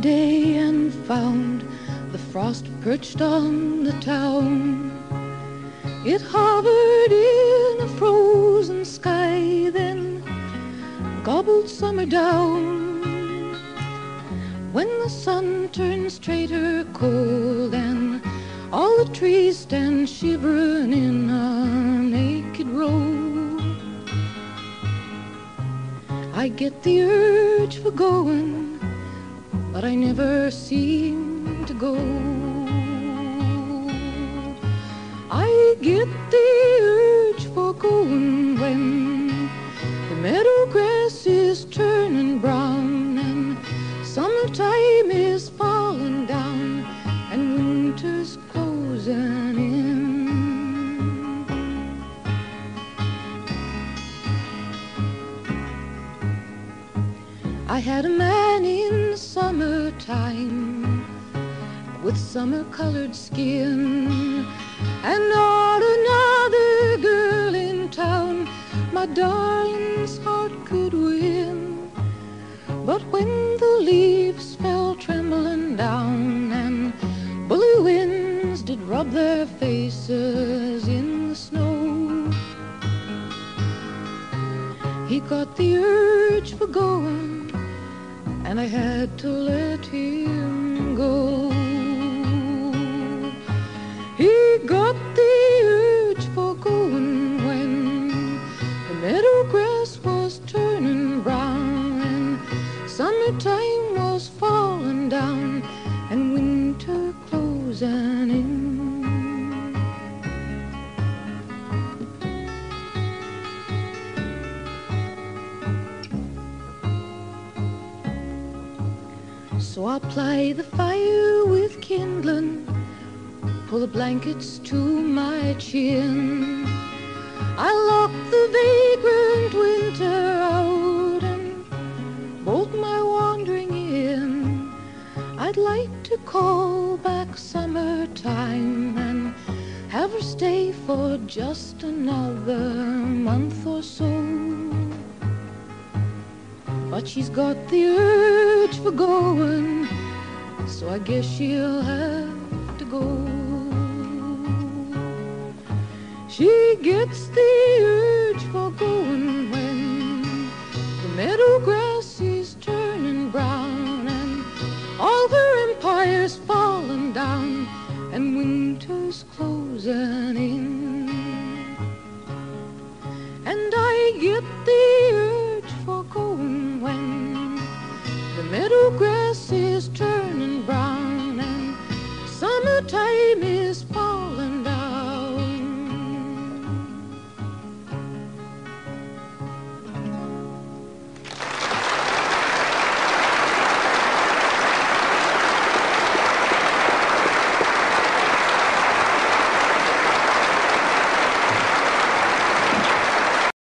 day and found the frost perched on the town. It hovered in a frozen sky, then gobbled summer down. When the sun turns traitor cold and all the trees stand shivering in a naked row, I get the urge for going, but I never seem to go. I get the urge for going when the meadow grass is turning brown and summertime I had a man in summertime with summer colored skin and not another girl in town my darling's heart could win. But when the leaves fell trembling down and blue winds did rub their faces he got the urge for going, and I had to let him go. He got the urge for going when the meadow grass was turning brown and summertime was falling down and winter closing in. So I'll ply the fire with kindling pull the blankets to my chin. I'll lock the vagrant winter out and bolt my wandering in. I'd like to call back summertime and have her stay for just another month or so. But she's got the urge going, so I guess she'll have to go. She gets the urge for going when the meadow grass is turning brown and all her empire's falling down and winter's closing in. And I get the middle grass is turned.